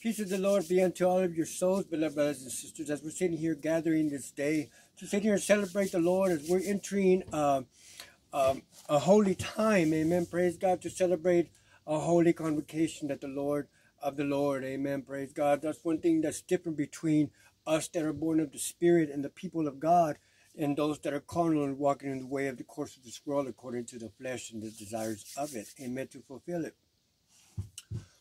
Peace of the Lord be unto all of your souls, beloved brothers and sisters, as we're sitting here gathering this day to sit here and celebrate the Lord as we're entering uh, um, a holy time. Amen. Praise God to celebrate a holy convocation that the Lord of the Lord. Amen. Praise God. That's one thing that's different between us that are born of the Spirit and the people of God and those that are carnal and walking in the way of the course of this world according to the flesh and the desires of it. Amen. To fulfill it.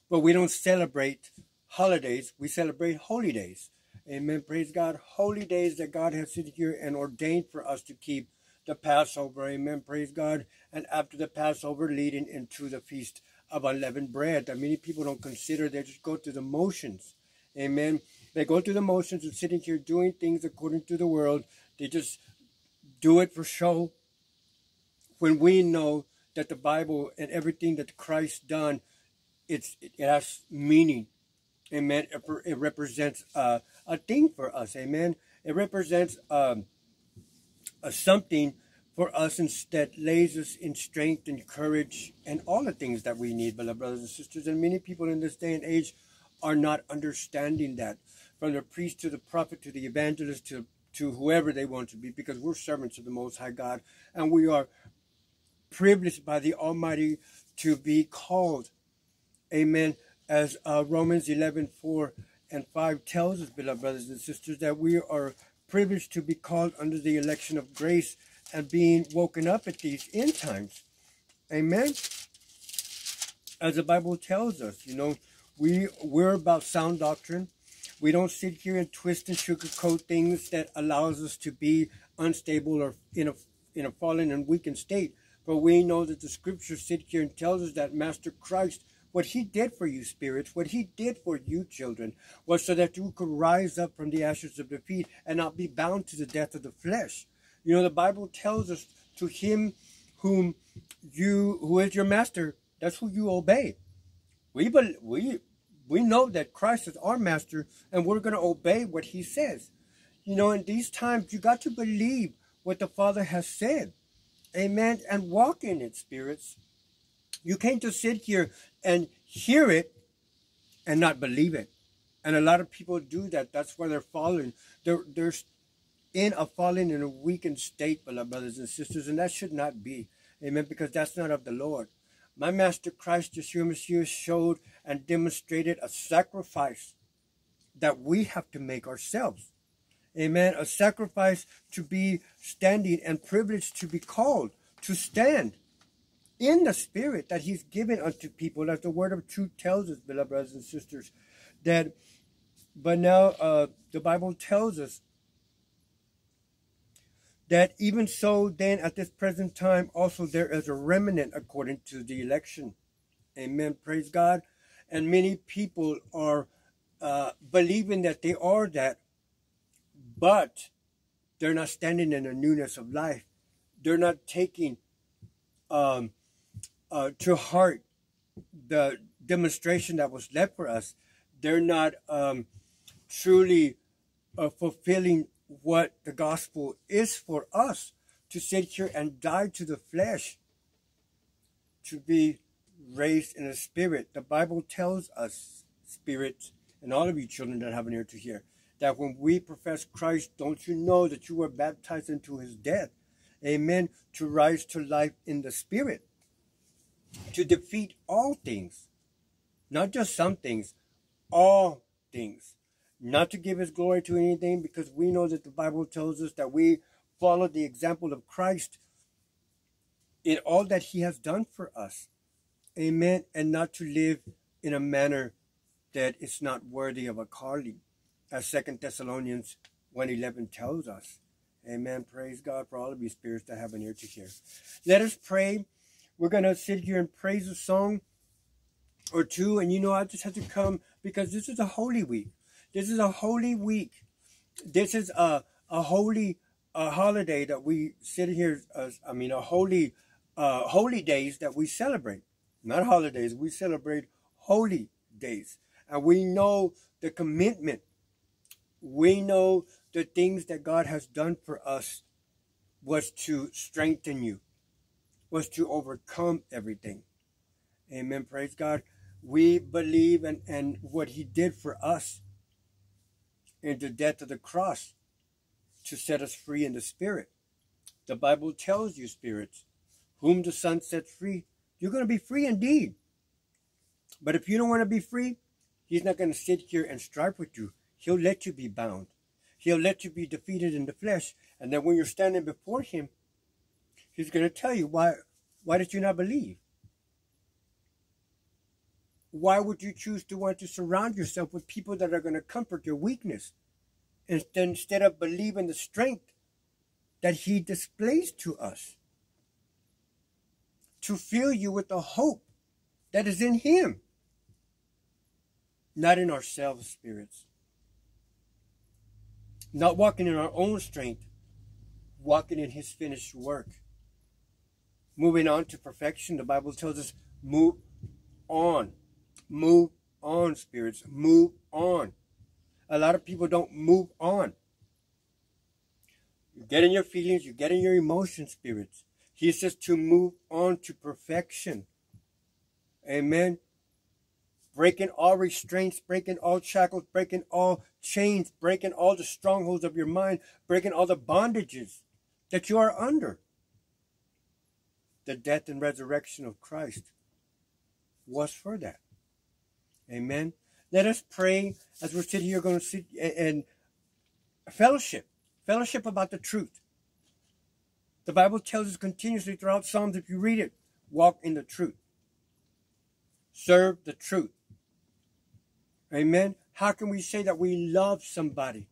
But we don't celebrate holidays, we celebrate holy days. Amen. Praise God. Holy days that God has here and ordained for us to keep the Passover. Amen. Praise God. And after the Passover, leading into the feast of unleavened bread that many people don't consider. They just go through the motions. Amen. They go through the motions of sitting here doing things according to the world. They just do it for show. When we know that the Bible and everything that Christ done, it's it has meaning. Amen. It, it represents uh, a thing for us. Amen. It represents um, a something for us that lays us in strength and courage and all the things that we need, beloved brothers and sisters. And many people in this day and age are not understanding that. From the priest to the prophet to the evangelist to, to whoever they want to be, because we're servants of the Most High God and we are privileged by the Almighty to be called. Amen as uh, Romans 11 4 and 5 tells us, beloved brothers and sisters, that we are privileged to be called under the election of grace and being woken up at these end times. Amen. As the Bible tells us, you know, we we're about sound doctrine. We don't sit here and twist and sugarcoat things that allows us to be unstable or in a in a fallen and weakened state. But we know that the scriptures sit here and tells us that Master Christ what he did for you, spirits, what he did for you, children, was so that you could rise up from the ashes of defeat and not be bound to the death of the flesh. You know, the Bible tells us to him whom you, who is your master, that's who you obey. We, we, we know that Christ is our master and we're going to obey what he says. You know, in these times, you got to believe what the Father has said. Amen. And walk in it, spirits. You can't just sit here and hear it and not believe it. And a lot of people do that. That's why they're falling. They're, they're in a fallen and a weakened state, beloved brothers and sisters, and that should not be. Amen. Because that's not of the Lord. My Master Christ, Yeshua Messiah, showed and demonstrated a sacrifice that we have to make ourselves. Amen. A sacrifice to be standing and privileged to be called to stand in the spirit that he's given unto people, as the word of truth tells us, beloved brothers and sisters, that but now uh, the Bible tells us that even so then at this present time also there is a remnant according to the election. Amen. Praise God. And many people are uh, believing that they are that, but they're not standing in the newness of life. They're not taking um, uh, to heart the demonstration that was left for us. They're not um, truly uh, fulfilling what the gospel is for us to sit here and die to the flesh, to be raised in the spirit. The Bible tells us, spirits, and all of you children that have an ear to hear, that when we profess Christ, don't you know that you were baptized into his death? Amen. To rise to life in the spirit to defeat all things, not just some things, all things. Not to give his glory to anything because we know that the Bible tells us that we follow the example of Christ in all that he has done for us. Amen. And not to live in a manner that is not worthy of a calling, as Second Thessalonians 1.11 tells us. Amen. Praise God for all of you spirits that have an ear to hear. Let us pray we're going to sit here and praise a song or two. And you know, I just have to come because this is a holy week. This is a holy week. This is a, a holy a holiday that we sit here, uh, I mean, a holy, uh, holy days that we celebrate. Not holidays, we celebrate holy days. And we know the commitment. We know the things that God has done for us was to strengthen you was to overcome everything. Amen. Praise God. We believe in, in what he did for us in the death of the cross to set us free in the spirit. The Bible tells you, spirits, whom the Son sets free, you're going to be free indeed. But if you don't want to be free, he's not going to sit here and strive with you. He'll let you be bound. He'll let you be defeated in the flesh. And then when you're standing before him, he's going to tell you, why, why did you not believe? Why would you choose to want to surround yourself with people that are going to comfort your weakness instead of believing the strength that he displays to us? To fill you with the hope that is in him, not in ourselves, spirits. Not walking in our own strength, walking in his finished work. Moving on to perfection, the Bible tells us move on. Move on, spirits. Move on. A lot of people don't move on. You get in your feelings, you get in your emotions, spirits. He says to move on to perfection. Amen. Breaking all restraints, breaking all shackles, breaking all chains, breaking all the strongholds of your mind, breaking all the bondages that you are under. The death and resurrection of Christ was for that. Amen. Let us pray as we're sitting here going to sit and fellowship, fellowship about the truth. The Bible tells us continuously throughout Psalms, if you read it, walk in the truth. Serve the truth. Amen. How can we say that we love somebody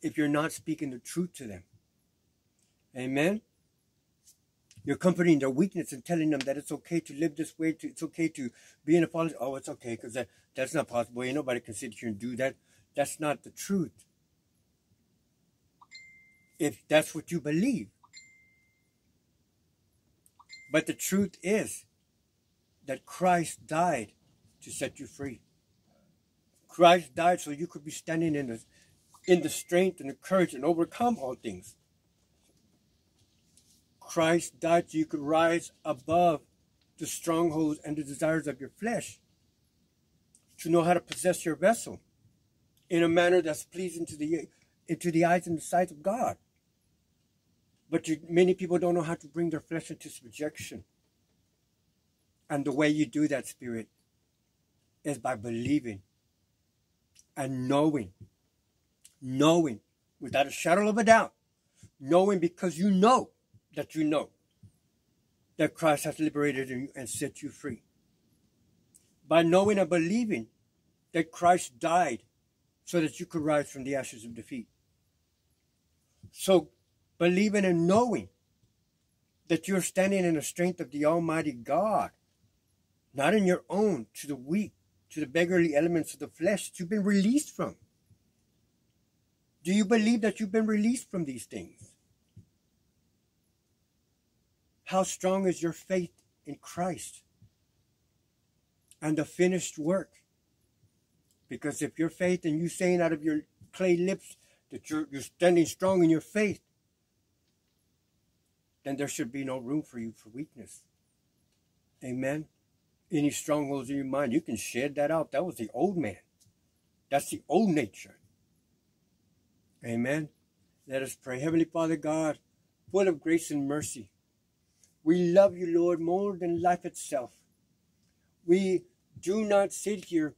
if you're not speaking the truth to them? Amen. You're comforting their weakness and telling them that it's okay to live this way. To, it's okay to be in a fallen. Oh, it's okay because that, that's not possible. Ain't nobody can sit here and do that. That's not the truth. If that's what you believe. But the truth is that Christ died to set you free. Christ died so you could be standing in the, in the strength and the courage and overcome all things. Christ died so you could rise above the strongholds and the desires of your flesh. To know how to possess your vessel in a manner that's pleasing to the into the eyes and the sight of God. But you, many people don't know how to bring their flesh into subjection. And the way you do that, Spirit, is by believing and knowing, knowing without a shadow of a doubt, knowing because you know that you know that Christ has liberated you and set you free. By knowing and believing that Christ died so that you could rise from the ashes of defeat. So believing and knowing that you're standing in the strength of the Almighty God, not in your own, to the weak, to the beggarly elements of the flesh that you've been released from. Do you believe that you've been released from these things? How strong is your faith in Christ and the finished work? Because if your faith and you saying out of your clay lips that you're, you're standing strong in your faith, then there should be no room for you for weakness. Amen. Any strongholds in your mind, you can shed that out. That was the old man. That's the old nature. Amen. Let us pray. Heavenly Father God, full of grace and mercy, we love you, Lord, more than life itself. We do not sit here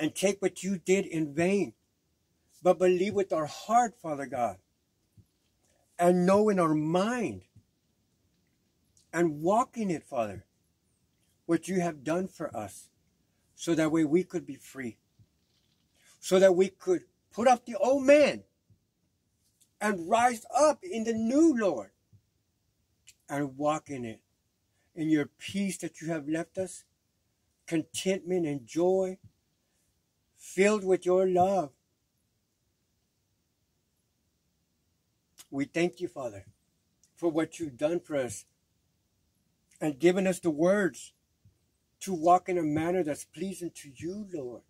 and take what you did in vain, but believe with our heart, Father God, and know in our mind and walk in it, Father, what you have done for us, so that way we could be free, so that we could put off the old man and rise up in the new, Lord and walk in it. In your peace that you have left us, contentment and joy, filled with your love. We thank you, Father, for what you've done for us and given us the words to walk in a manner that's pleasing to you, Lord.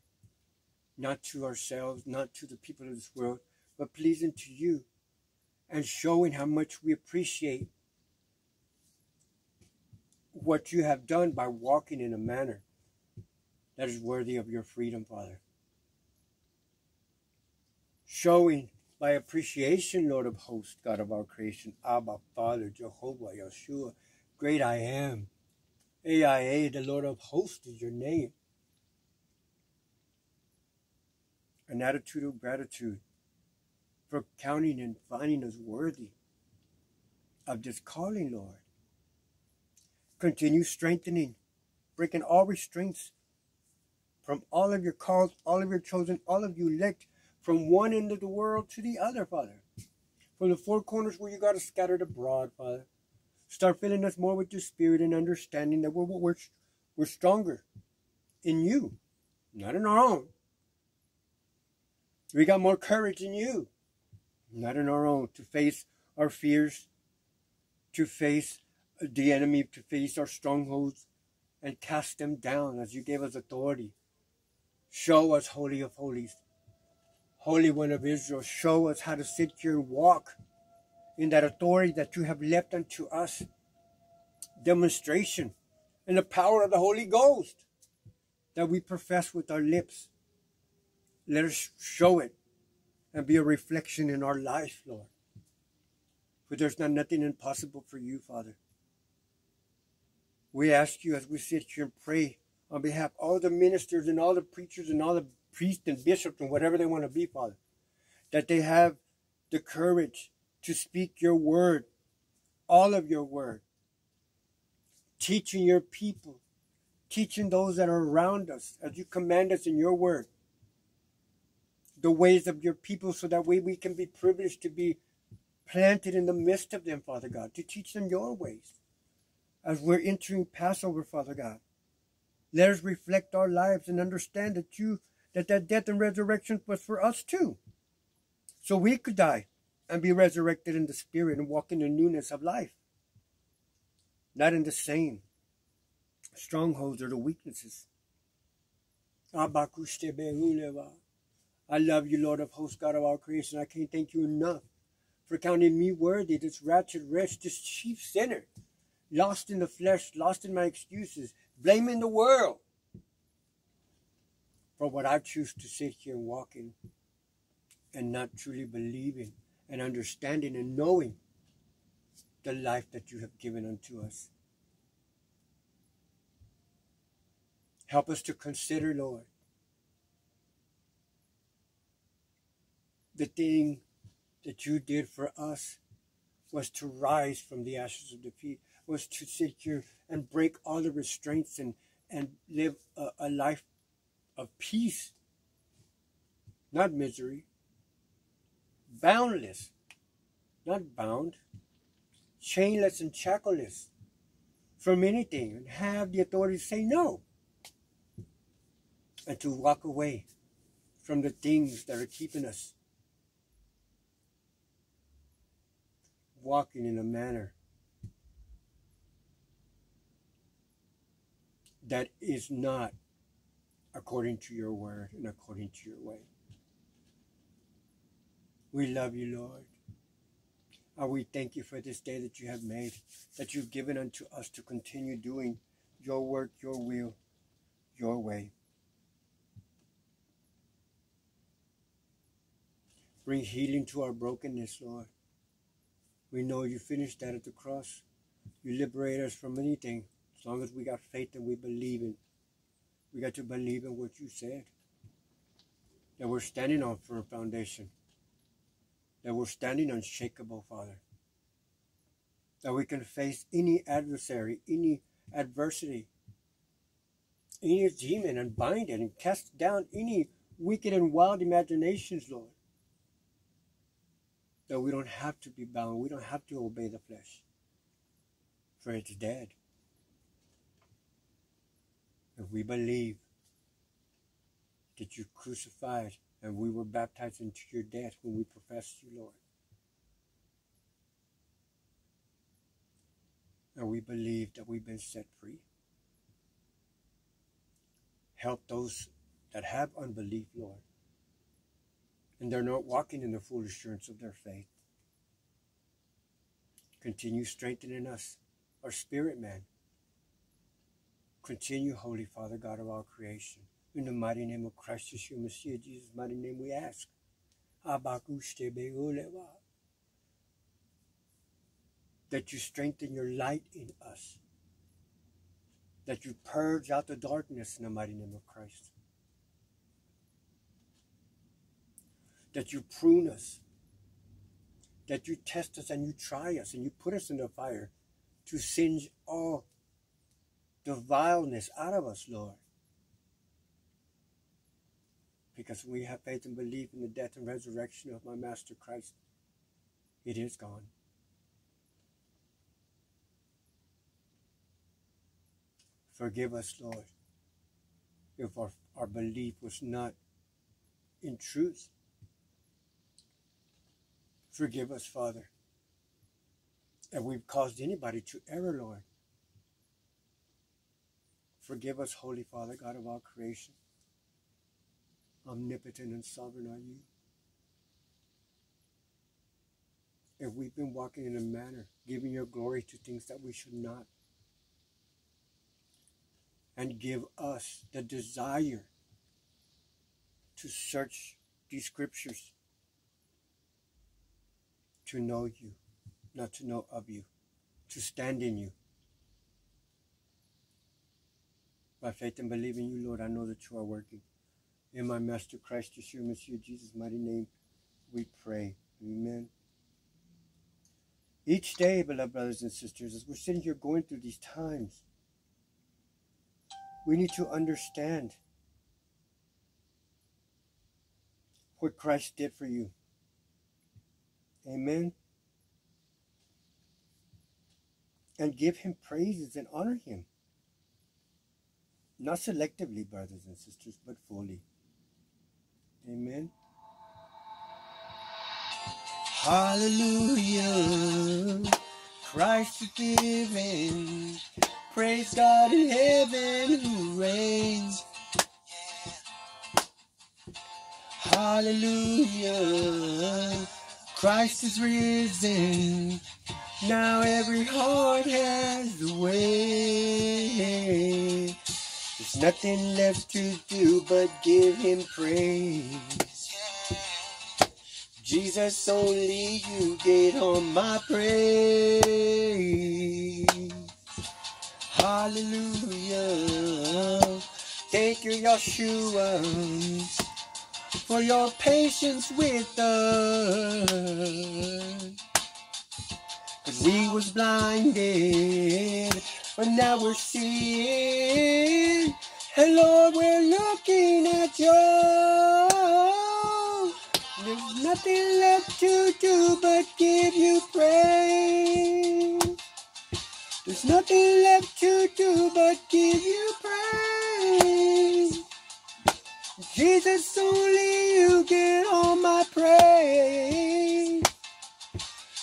Not to ourselves, not to the people of this world, but pleasing to you and showing how much we appreciate what you have done by walking in a manner that is worthy of your freedom, Father. Showing by appreciation, Lord of hosts, God of our creation, Abba, Father, Jehovah, Yeshua, great I am. AIA, the Lord of hosts is your name. An attitude of gratitude for counting and finding us worthy of this calling, Lord. Continue strengthening, breaking all restraints from all of your called, all of your chosen, all of you elect, from one end of the world to the other, Father. From the four corners where you got us scattered abroad, Father. Start filling us more with your spirit and understanding that we're, we're, we're stronger in you, not in our own. We got more courage in you, not in our own, to face our fears, to face the enemy, to face our strongholds, and cast them down as you gave us authority. Show us, Holy of Holies, Holy One of Israel, show us how to sit here and walk in that authority that you have left unto us. Demonstration and the power of the Holy Ghost that we profess with our lips. Let us show it and be a reflection in our life, Lord. For there's not nothing impossible for you, Father. We ask you as we sit here and pray on behalf of all the ministers and all the preachers and all the priests and bishops and whatever they want to be, Father, that they have the courage to speak your word, all of your word, teaching your people, teaching those that are around us as you command us in your word, the ways of your people so that way we can be privileged to be planted in the midst of them, Father God, to teach them your ways. As we're entering Passover, Father God, let us reflect our lives and understand that you that that death and resurrection was for us too. So we could die and be resurrected in the spirit and walk in the newness of life. Not in the same strongholds or the weaknesses. I love you, Lord of hosts, God of all creation. I can't thank you enough for counting me worthy, this wretched wretch, this chief sinner, lost in the flesh, lost in my excuses, blaming the world for what I choose to sit here and walk in and not truly believing and understanding and knowing the life that you have given unto us. Help us to consider, Lord, the thing that you did for us was to rise from the ashes of defeat, was to sit here and break all the restraints and, and live a, a life of peace, not misery, boundless, not bound, chainless and shackleless from anything, and have the authority to say no, and to walk away from the things that are keeping us walking in a manner that is not according to your word and according to your way. We love you, Lord. And we thank you for this day that you have made, that you've given unto us to continue doing your work, your will, your way. Bring healing to our brokenness, Lord. We know you finished that at the cross. You liberate us from anything as long as we got faith and we believe in we got to believe in what you said. That we're standing on firm foundation. That we're standing unshakable, Father. That we can face any adversary, any adversity, any demon and bind it and cast down any wicked and wild imaginations, Lord. That we don't have to be bound. We don't have to obey the flesh. For it's dead. If we believe that you crucified and we were baptized into your death when we professed you, Lord. And we believe that we've been set free. Help those that have unbelief, Lord. And they're not walking in the full assurance of their faith. Continue strengthening us, our spirit man, Continue, Holy Father, God of all creation. In the mighty name of Christ Yeshua Messiah, Jesus' mighty name we ask. That you strengthen your light in us. That you purge out the darkness in the mighty name of Christ. That you prune us. That you test us and you try us and you put us in the fire to singe all the vileness out of us, Lord. Because we have faith and belief in the death and resurrection of my Master Christ. It is gone. Forgive us, Lord, if our, our belief was not in truth. Forgive us, Father, if we've caused anybody to error, Lord. Forgive us, Holy Father, God of all creation. Omnipotent and sovereign are you. If we've been walking in a manner, giving your glory to things that we should not, and give us the desire to search these scriptures to know you, not to know of you, to stand in you. By faith and believing you, Lord, I know that you are working. In my Master Christ, Yeshua, Messiah, Jesus' mighty name, we pray. Amen. Each day, beloved brothers and sisters, as we're sitting here going through these times, we need to understand what Christ did for you. Amen. And give him praises and honor him. Not selectively, brothers and sisters, but fully. Amen. Hallelujah. Christ is given. Praise God in heaven who reigns. Hallelujah. Christ is risen. Now every heart has the way. Nothing left to do but give him praise. Jesus, only you get on my praise. Hallelujah. Thank you, Yeshua, for your patience with us. Cause we was blinded but now we're seeing, and Lord, we're looking at you. There's nothing left to do but give you praise. There's nothing left to do but give you praise. Jesus, only you get all my praise.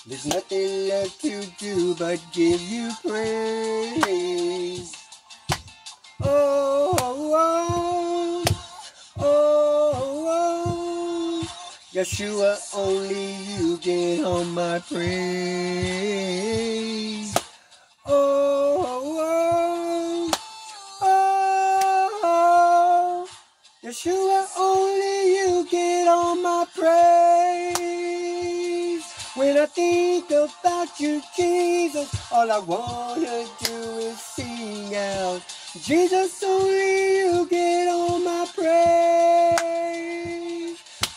There's nothing left to do but give you praise. Oh, oh, oh, oh, Yeshua, only you get on my praise. Oh, oh, oh, Yeshua, only you get on my praise. When I think about you, Jesus, all I wanna do is out. Jesus, only you get all my praise.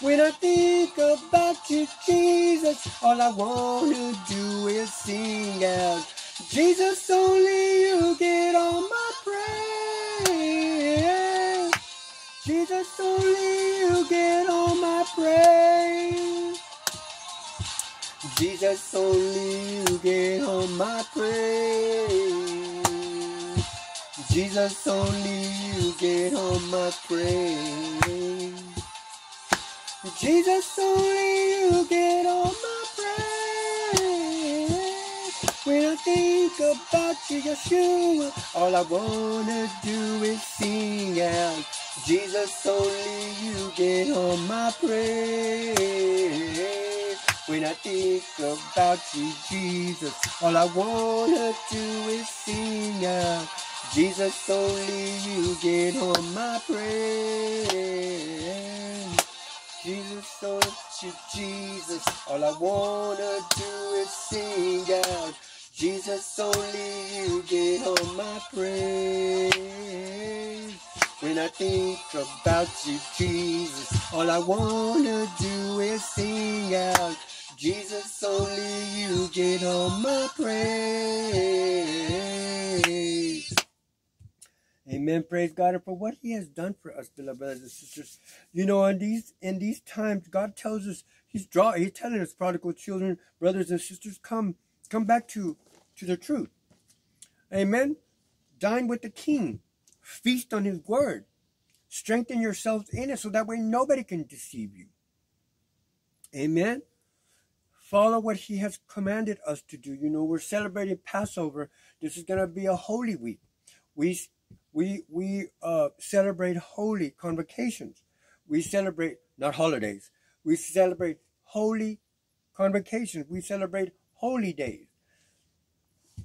When I think about you, Jesus, all I wanna do is sing out. Jesus, only you get all my praise. Jesus, only you get all my praise. Jesus, only you get all my praise. Jesus, only you get on my praise. Jesus, only you get on my praise. When I think about you, Yeshua, all I wanna do is sing out. Jesus, only you get on my praise. When I think about you, Jesus, all I wanna do is sing out. Jesus, only you get all my praise. Jesus, only you, Jesus. All I wanna do is sing out. Jesus, only you get all my praise. When I think about you, Jesus, all I wanna do is sing out. Jesus, only you get all my praise. Amen. Praise God and for what He has done for us, beloved brothers and sisters. You know, in these in these times, God tells us He's draw He's telling us, prodigal children, brothers and sisters, come come back to to the truth. Amen. Dine with the King. Feast on His word. Strengthen yourselves in it so that way nobody can deceive you. Amen. Follow what He has commanded us to do. You know, we're celebrating Passover. This is going to be a holy week. We we we uh, celebrate holy convocations. We celebrate not holidays. We celebrate holy convocations. We celebrate holy days.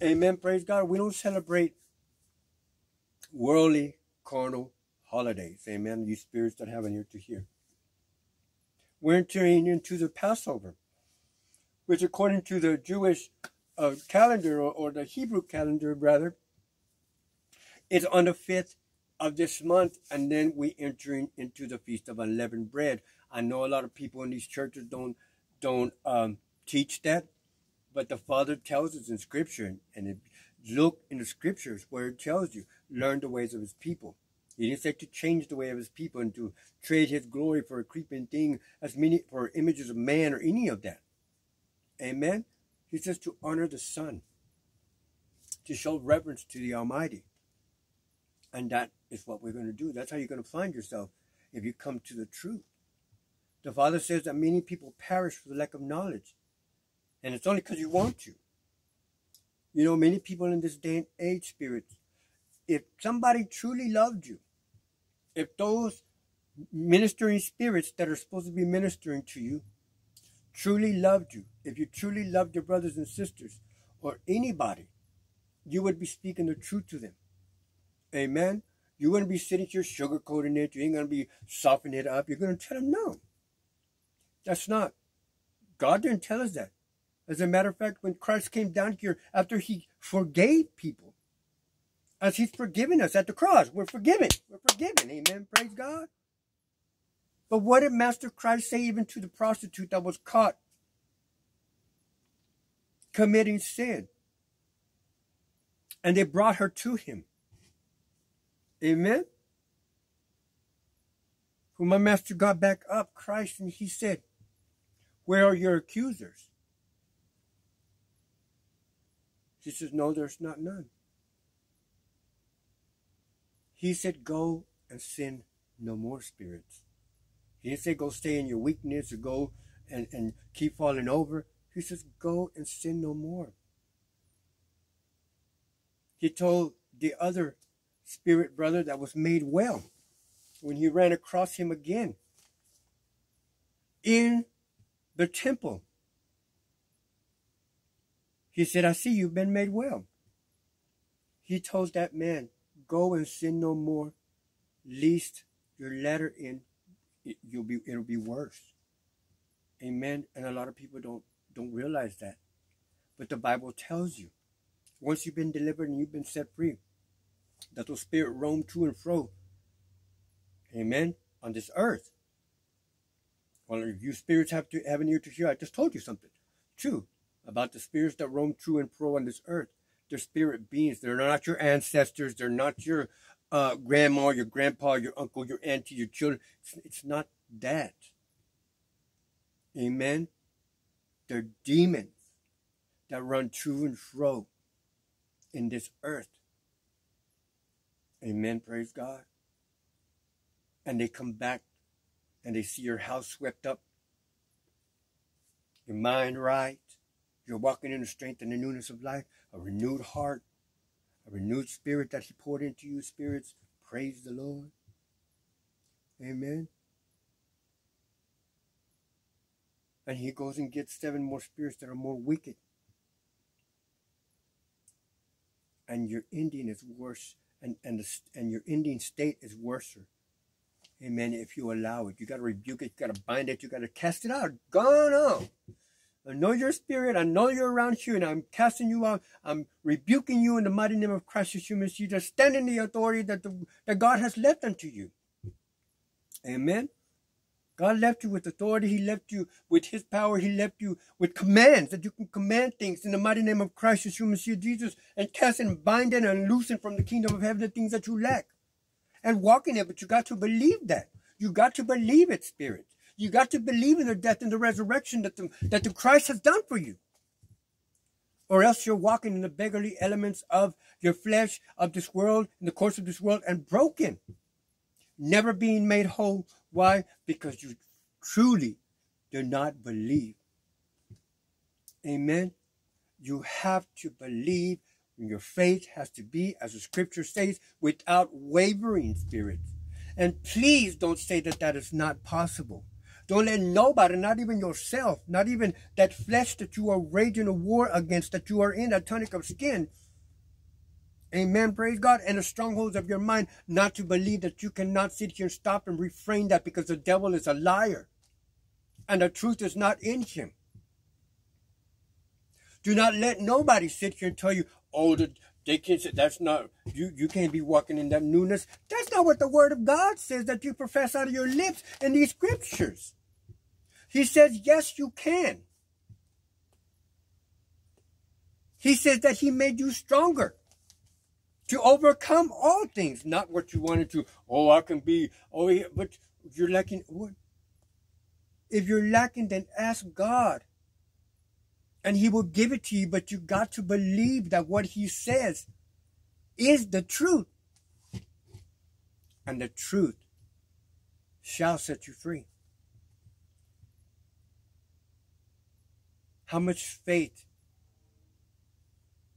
Amen. Praise God. We don't celebrate worldly, carnal holidays. Amen. You spirits that have an ear to hear. We're entering into the Passover, which according to the Jewish uh, calendar or, or the Hebrew calendar rather, it's on the 5th of this month, and then we entering into the Feast of Unleavened Bread. I know a lot of people in these churches don't don't um, teach that, but the Father tells us in Scripture, and it, look in the Scriptures where it tells you, learn the ways of His people. He didn't say to change the way of His people and to trade His glory for a creeping thing, as many for images of man or any of that. Amen. He says to honor the Son, to show reverence to the Almighty. And that is what we're going to do. That's how you're going to find yourself if you come to the truth. The Father says that many people perish for the lack of knowledge. And it's only because you want to. You know, many people in this day and age, spirits, if somebody truly loved you, if those ministering spirits that are supposed to be ministering to you truly loved you, if you truly loved your brothers and sisters or anybody, you would be speaking the truth to them. Amen. You're to be sitting here sugarcoating it. You ain't going to be softening it up. You're going to tell them no. That's not. God didn't tell us that. As a matter of fact, when Christ came down here after he forgave people, as he's forgiven us at the cross, we're forgiven. We're forgiven. Amen. Praise God. But what did Master Christ say even to the prostitute that was caught committing sin? And they brought her to him. Amen. When my master got back up, Christ, and he said, Where are your accusers? She says, No, there's not none. He said, Go and sin no more, spirits. He didn't say go stay in your weakness or go and, and keep falling over. He says, Go and sin no more. He told the other spirit brother that was made well when he ran across him again in the temple. He said, I see you've been made well. He told that man, Go and sin no more, lest your letter in it, you'll be it'll be worse. Amen. And a lot of people don't don't realize that. But the Bible tells you, once you've been delivered and you've been set free, that the spirit roam to and fro. Amen. On this earth. Well, if you spirits have to have an ear to hear, I just told you something true about the spirits that roam to and fro on this earth. They're spirit beings. They're not your ancestors. They're not your uh, grandma, your grandpa, your uncle, your auntie, your children. It's, it's not that. Amen. They're demons that run to and fro in this earth. Amen. Praise God. And they come back and they see your house swept up, your mind right, you're walking in the strength and the newness of life, a renewed heart, a renewed spirit that He poured into you, spirits. Praise the Lord. Amen. And He goes and gets seven more spirits that are more wicked. And your ending is worse and and the, and your ending state is worse. Amen. If you allow it, you got to rebuke it. You got to bind it. You got to cast it out. Gone on. I know your spirit. I know you're around here, and I'm casting you out. I'm rebuking you in the mighty name of Christ Jesus. You just stand in the authority that the, that God has left unto you. Amen. God left you with authority. He left you with His power. He left you with commands that you can command things in the mighty name of Christ, Yeshua Messiah Jesus, and cast and bind and loosen from the kingdom of heaven the things that you lack. And walk in it, but you got to believe that. You got to believe it, Spirit. You got to believe in the death and the resurrection that the, that the Christ has done for you. Or else you're walking in the beggarly elements of your flesh, of this world, in the course of this world, and broken. Never being made whole why? Because you truly do not believe. Amen. You have to believe your faith has to be, as the scripture says, without wavering spirit. And please don't say that that is not possible. Don't let nobody, not even yourself, not even that flesh that you are raging a war against, that you are in, that tonic of skin, Amen. Praise God. And the strongholds of your mind not to believe that you cannot sit here and stop and refrain that because the devil is a liar and the truth is not in him. Do not let nobody sit here and tell you, oh, the, they can't say that's not you you can't be walking in that newness. That's not what the word of God says that you profess out of your lips in these scriptures. He says, yes, you can. He says that he made you stronger to overcome all things, not what you wanted to. Oh, I can be. Oh, yeah, but you're lacking. If you're lacking, then ask God, and He will give it to you. But you got to believe that what He says is the truth, and the truth shall set you free. How much faith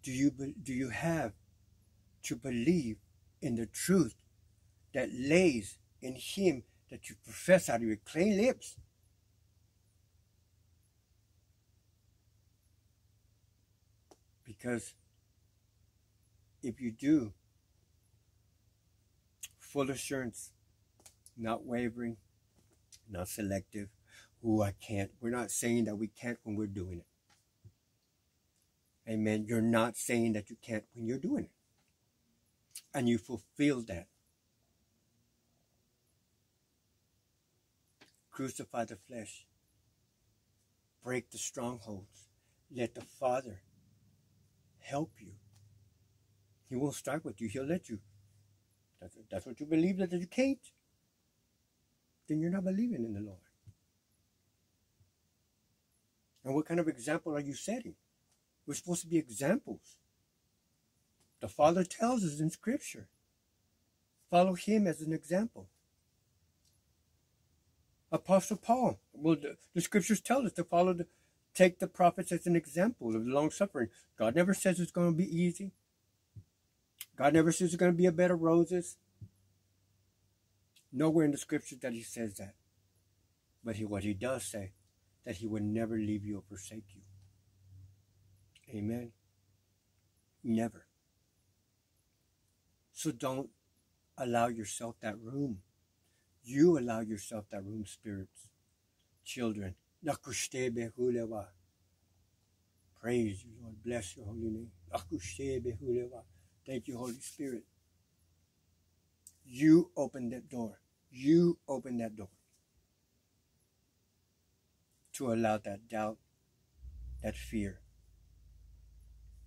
do you do you have to believe in the truth that lays in Him that you profess out of your clean lips. Because if you do, full assurance, not wavering, not selective, who I can't. We're not saying that we can't when we're doing it. Amen. You're not saying that you can't when you're doing it and you fulfill that. Crucify the flesh. Break the strongholds. Let the Father help you. He won't strike with you. He'll let you. That's, that's what you believe that you can't. Then you're not believing in the Lord. And what kind of example are you setting? We're supposed to be examples. The Father tells us in Scripture. Follow him as an example. Apostle Paul, well, the, the scriptures tell us to follow the, take the prophets as an example of long suffering. God never says it's going to be easy. God never says it's going to be a bed of roses. Nowhere in the scriptures that he says that. But he, what he does say, that he would never leave you or forsake you. Amen. Never. So don't allow yourself that room. You allow yourself that room, spirits, children. Praise you, Lord. Bless your holy name. Thank you, Holy Spirit. You open that door. You open that door to allow that doubt, that fear,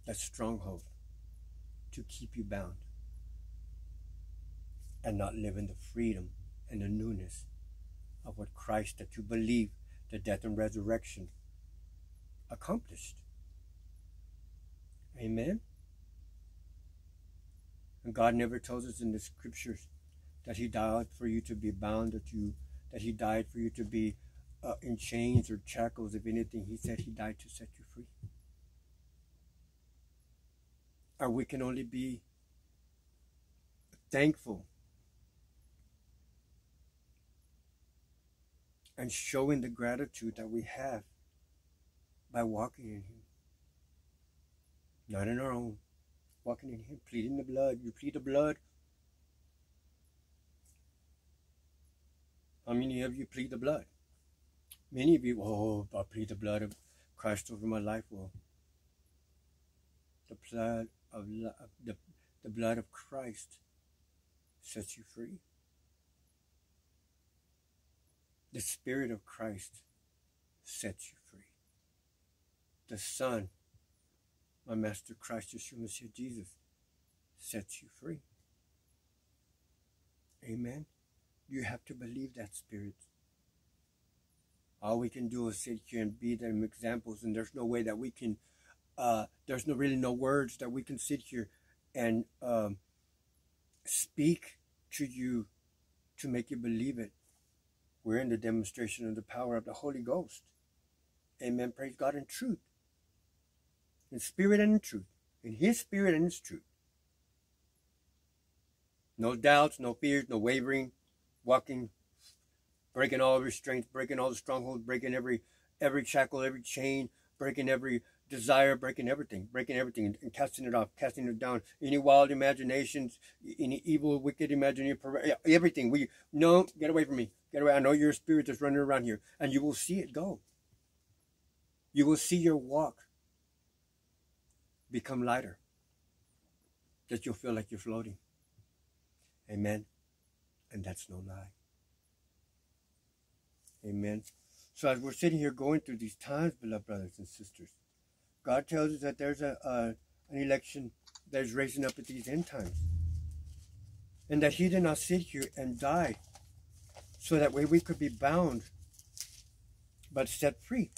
that stronghold to keep you bound and not live in the freedom and the newness of what Christ that you believe the death and resurrection accomplished. Amen. And God never tells us in the scriptures that He died for you to be bound, that you that He died for you to be uh, in chains or shackles. If anything, He said He died to set you free. Or we can only be thankful and showing the gratitude that we have by walking in Him. Not in our own. Walking in Him, pleading the blood. You plead the blood. How many of you plead the blood? Many of you, oh, I plead the blood of Christ over my life. Well, the blood of the, the blood of Christ sets you free. The Spirit of Christ sets you free. The Son, my Master Christ Yeshua Messiah Jesus, sets you free. Amen. You have to believe that Spirit. All we can do is sit here and be them examples, and there's no way that we can. Uh, there's no really no words that we can sit here and um, speak to you to make you believe it. We're in the demonstration of the power of the Holy Ghost. Amen. Praise God in truth. In spirit and in truth. In His spirit and His truth. No doubts, no fears, no wavering, walking, breaking all restraints, breaking all the strongholds, breaking every every shackle, every chain, breaking every desire, breaking everything, breaking everything and casting it off, casting it down. Any wild imaginations, any evil, wicked imagination, everything. We no, get away from me. Get away. I know your spirit is running around here, and you will see it go. You will see your walk become lighter. That you'll feel like you're floating. Amen. And that's no lie. Amen. So as we're sitting here going through these times, beloved brothers and sisters, God tells us that there's a, a an election that is raising up at these end times. And that he did not sit here and die so that way we could be bound but set free.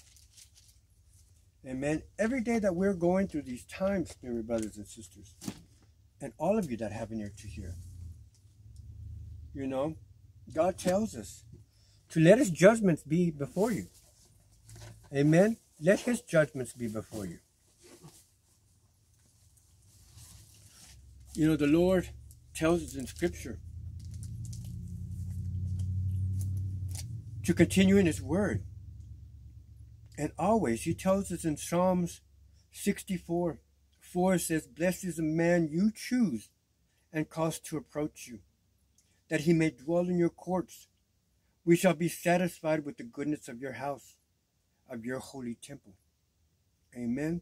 Amen. Every day that we're going through these times, dear brothers and sisters, and all of you that have an ear to hear, you know, God tells us to let his judgments be before you. Amen. Let his judgments be before you. You know, the Lord tells us in Scripture to continue in his word. And always, he tells us in Psalms 64 4 says, Blessed is the man you choose and cause to approach you, that he may dwell in your courts. We shall be satisfied with the goodness of your house of your holy temple. Amen.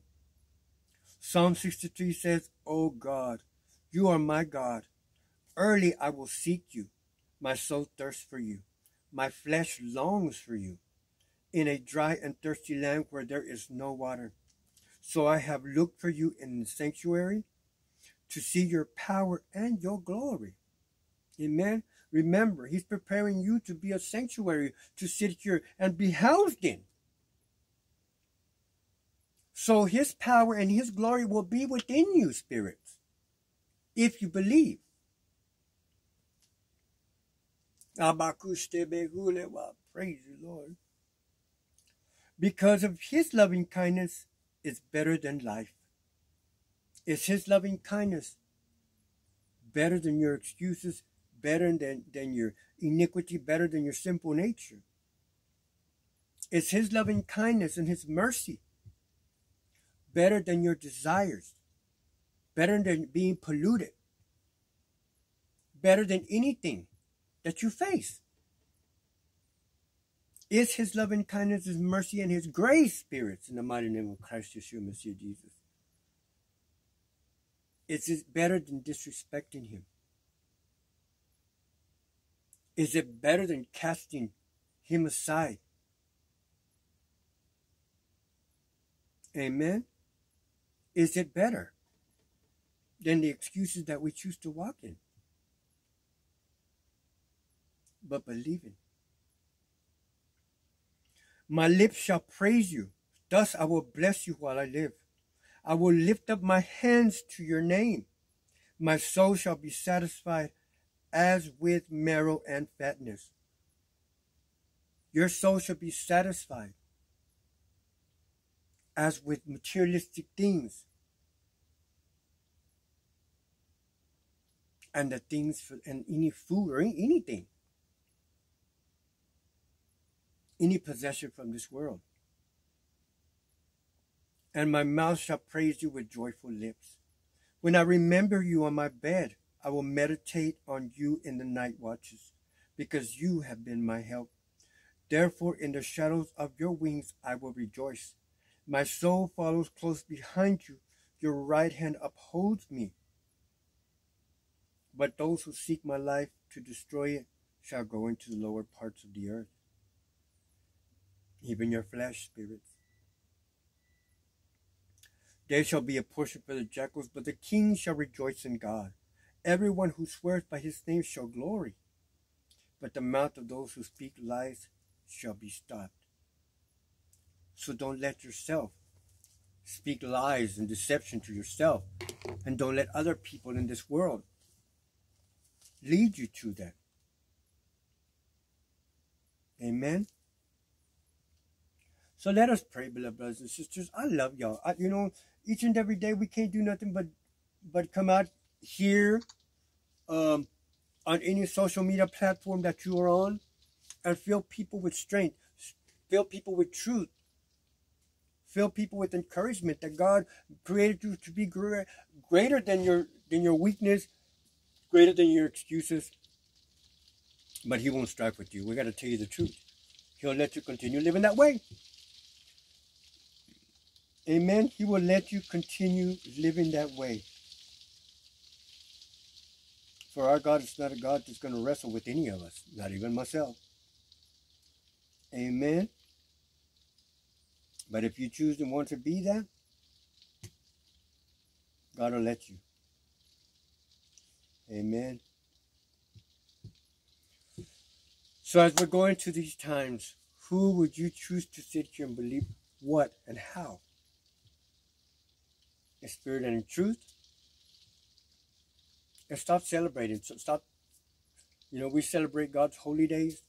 Psalm 63 says, O God, you are my God. Early I will seek you. My soul thirsts for you. My flesh longs for you in a dry and thirsty land where there is no water. So I have looked for you in the sanctuary to see your power and your glory. Amen. Remember, he's preparing you to be a sanctuary to sit here and be housed in. So his power and his glory will be within you, spirits, if you believe. Praise you, Lord. Because of his loving kindness is better than life. Is his loving kindness better than your excuses, better than, than your iniquity, better than your simple nature? Is his loving kindness and his mercy better than your desires, better than being polluted, better than anything that you face. Is his loving kindness, his mercy, and his grace spirits in the mighty name of Christ Yeshua, Messiah Jesus? Is it better than disrespecting him? Is it better than casting him aside? Amen. Is it better than the excuses that we choose to walk in? But believing. My lips shall praise you. Thus I will bless you while I live. I will lift up my hands to your name. My soul shall be satisfied as with marrow and fatness. Your soul shall be satisfied as with materialistic things. And the things for, and any food or anything. Any possession from this world. And my mouth shall praise you with joyful lips. When I remember you on my bed, I will meditate on you in the night watches. because you have been my help. Therefore, in the shadows of your wings I will rejoice. My soul follows close behind you. Your right hand upholds me. But those who seek my life to destroy it shall go into the lower parts of the earth. Even your flesh spirits. There shall be a portion for the jackals, but the king shall rejoice in God. Everyone who swears by his name shall glory, but the mouth of those who speak lies shall be stopped. So don't let yourself speak lies and deception to yourself, and don't let other people in this world lead you to that. Amen. So let us pray, beloved brothers and sisters. I love y'all. I, you know, each and every day we can't do nothing but but come out here um, on any social media platform that you are on and fill people with strength, fill people with truth, fill people with encouragement that God created you to be greater, than your than your weakness, greater than your excuses. But He won't strike with you. We got to tell you the truth. He'll let you continue living that way. Amen. He will let you continue living that way. For our God is not a God that's going to wrestle with any of us, not even myself. Amen. But if you choose to want to be that, God will let you. Amen. So as we're going to these times, who would you choose to sit here and believe what and how? In spirit and in truth? And stop celebrating. So stop, you know, we celebrate God's holy days.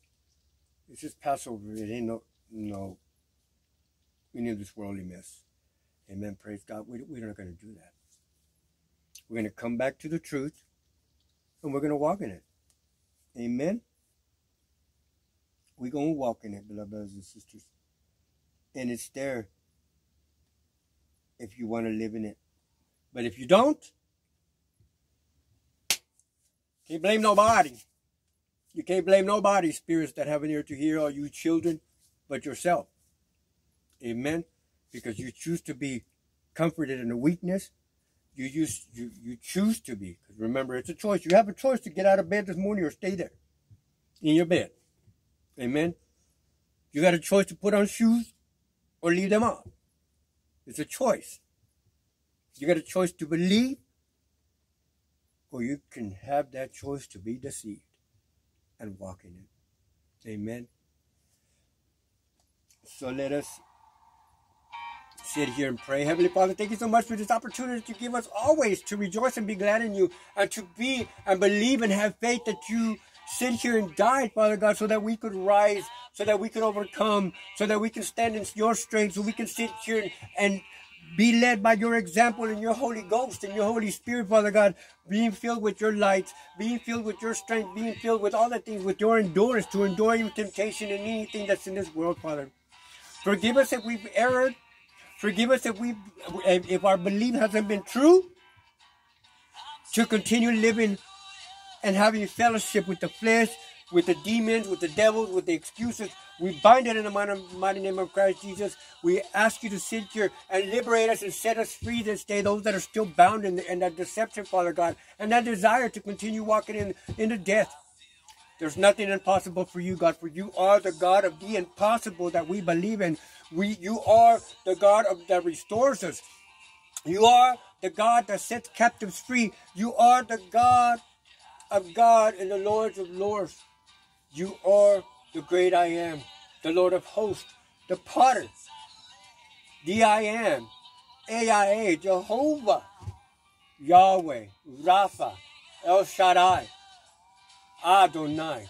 It's just Passover. It ain't no, no, we need this worldly mess. Amen. Praise God. We, we're not going to do that. We're going to come back to the truth and we're going to walk in it. Amen. We're going to walk in it, beloved brothers and sisters. And it's there if you want to live in it. But if you don't, can't blame nobody. You can't blame nobody, spirits that have an ear to hear, or you children, but yourself. Amen. Because you choose to be comforted in the weakness. You use you you choose to be. Because remember, it's a choice. You have a choice to get out of bed this morning or stay there in your bed. Amen. You got a choice to put on shoes or leave them on. It's a choice. You got a choice to believe or you can have that choice to be deceived and walk in it. Amen. So let us sit here and pray. Heavenly Father, thank you so much for this opportunity to give us always to rejoice and be glad in you and to be and believe and have faith that you sit here and died, Father God, so that we could rise, so that we could overcome, so that we can stand in your strength, so we can sit here and, and be led by your example and your Holy Ghost and your Holy Spirit, Father God, being filled with your light, being filled with your strength, being filled with all the things, with your endurance to endure temptation and anything that's in this world, Father. Forgive us if we've erred. Forgive us if we if our belief hasn't been true. To continue living and having fellowship with the flesh, with the demons, with the devils, with the excuses, we bind it in the mighty mighty name of Christ Jesus. We ask you to sit here and liberate us and set us free this day, those that are still bound in, the, in that deception, Father God, and that desire to continue walking in into death. There's nothing impossible for you, God, for you are the God of the impossible that we believe in. We, you are the God of, that restores us. You are the God that sets captives free. You are the God of God and the Lords of Lords. You are the great I am, the Lord of hosts, the potter, the I am, AIA, Jehovah, Yahweh, Rapha, El Shaddai, Adonai.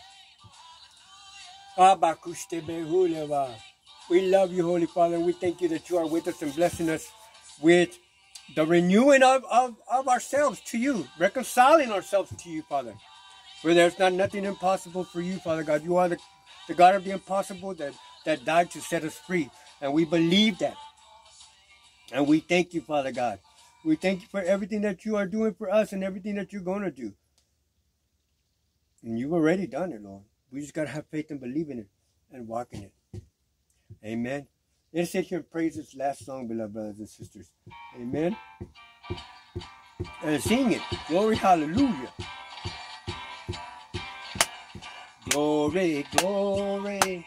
We love you, Holy Father, we thank you that you are with us and blessing us with the renewing of, of, of ourselves to you, reconciling ourselves to you, Father. For there's not nothing impossible for you, Father God. You are the the God of the impossible that, that died to set us free. And we believe that. And we thank you, Father God. We thank you for everything that you are doing for us and everything that you're going to do. And you've already done it, Lord. We just gotta have faith and believe in it and walk in it. Amen. Let's sit here and praise this last song, beloved brothers and sisters. Amen. And sing it. Glory, hallelujah. Glory, glory.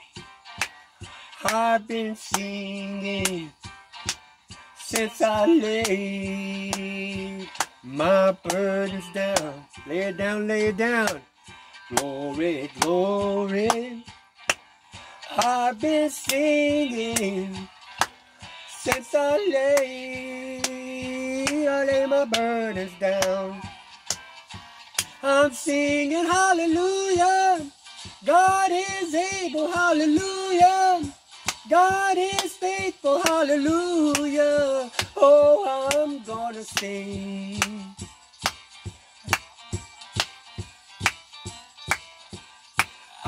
I've been singing since I laid my burdens down. Lay it down, lay it down. Glory, glory. I've been singing since I lay, I lay my burdens down. I'm singing hallelujah. God is able, hallelujah. God is faithful, hallelujah. Oh, I'm gonna sing.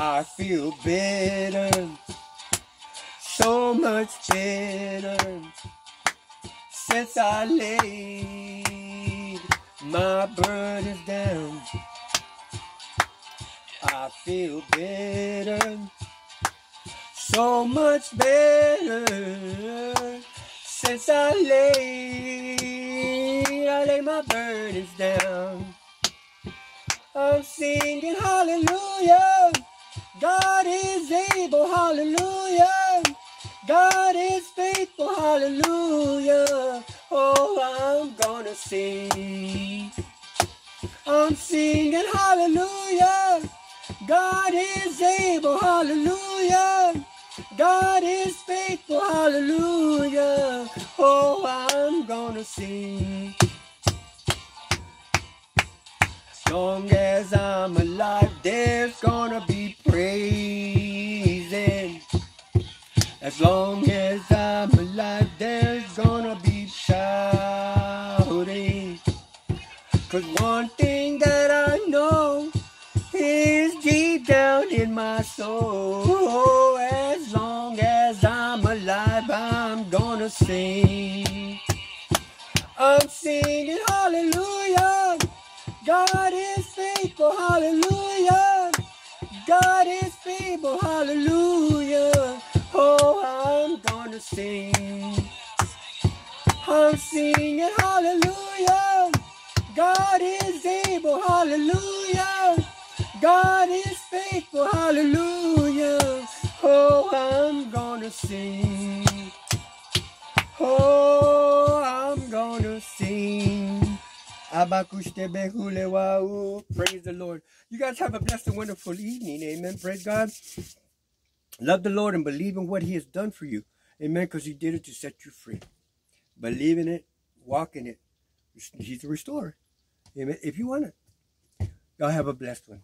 I feel better, so much better since I laid my burdens down. I feel better, so much better since I laid, I lay my burdens down. I'm singing hallelujah. God is able, hallelujah. God is faithful, hallelujah. Oh, I'm gonna sing. I'm singing hallelujah. God is able, hallelujah. God is faithful, hallelujah. Oh, I'm gonna sing. As Long as I'm alive, there's gonna be praising. As long as Praise the Lord. You guys have a blessed and wonderful evening. Amen. Praise God. Love the Lord and believe in what He has done for you. Amen. Because He did it to set you free. Believe in it. Walk in it. He's the restorer. Amen. If you want it. Y'all have a blessed one.